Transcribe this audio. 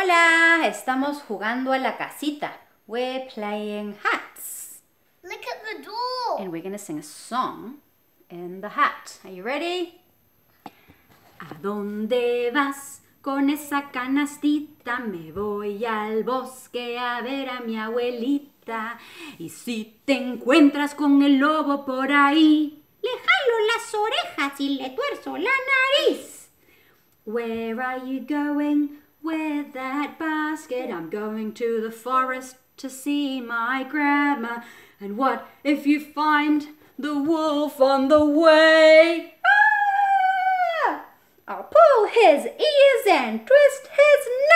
Hola, estamos jugando a la casita. We're playing hats. Look at the door. And we're going to sing a song in the hat. Are you ready? ¿A dónde vas con esa canastita? Me voy al bosque a ver a mi abuelita. Y si te encuentras con el lobo por ahí, le jalo las orejas y le tuerzo la nariz. Where are you going with that basket? I'm going to the forest to see my grandma. And what if you find the wolf on the way? Ah! I'll pull his ears and twist his nose.